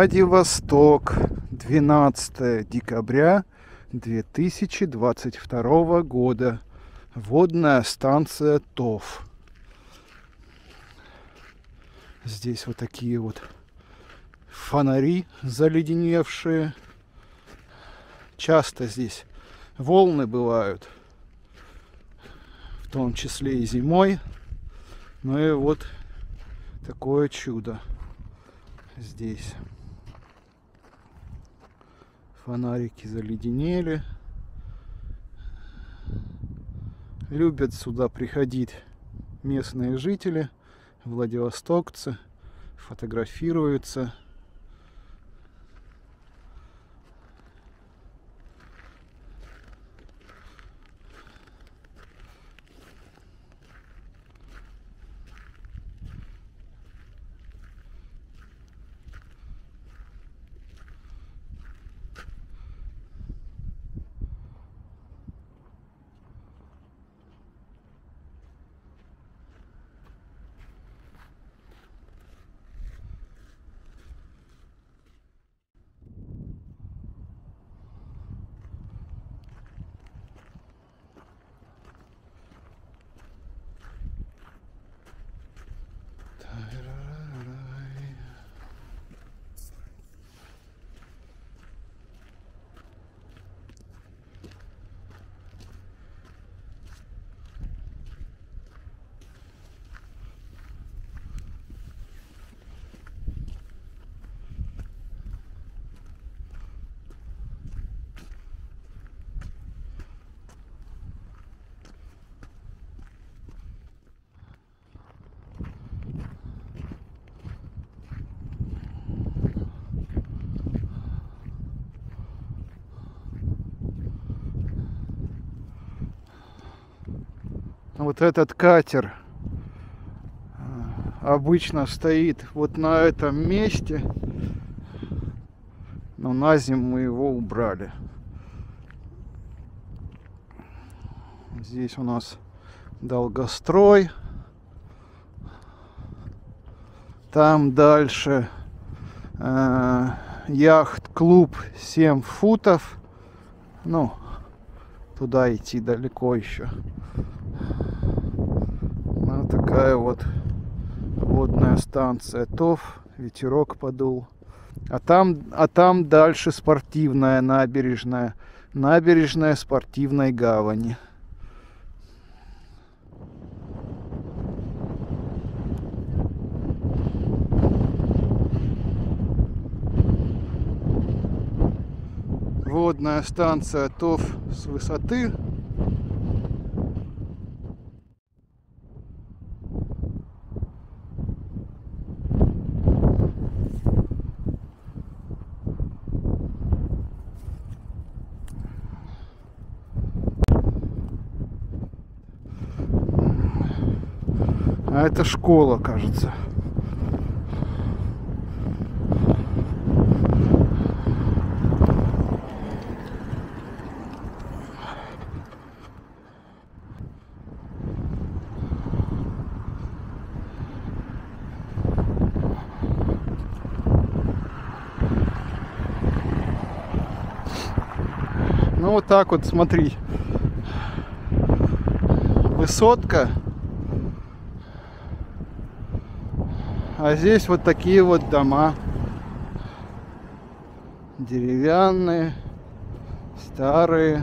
Владивосток, 12 декабря 2022 года. Водная станция ТОВ. Здесь вот такие вот фонари заледеневшие. Часто здесь волны бывают, в том числе и зимой. Ну и вот такое чудо здесь. Фонарики заледенели. Любят сюда приходить местные жители, владивостокцы, фотографируются. Вот этот катер э, обычно стоит вот на этом месте. Но на зиму мы его убрали. Здесь у нас долгострой. Там дальше э, яхт-клуб 7 футов. Ну, туда идти далеко еще такая вот водная станция ТОВ. Ветерок подул. А там, а там дальше спортивная набережная. Набережная спортивной гавани. Водная станция ТОВ с высоты А это школа, кажется. Ну вот так вот, смотри. Высотка А здесь вот такие вот дома. Деревянные, старые.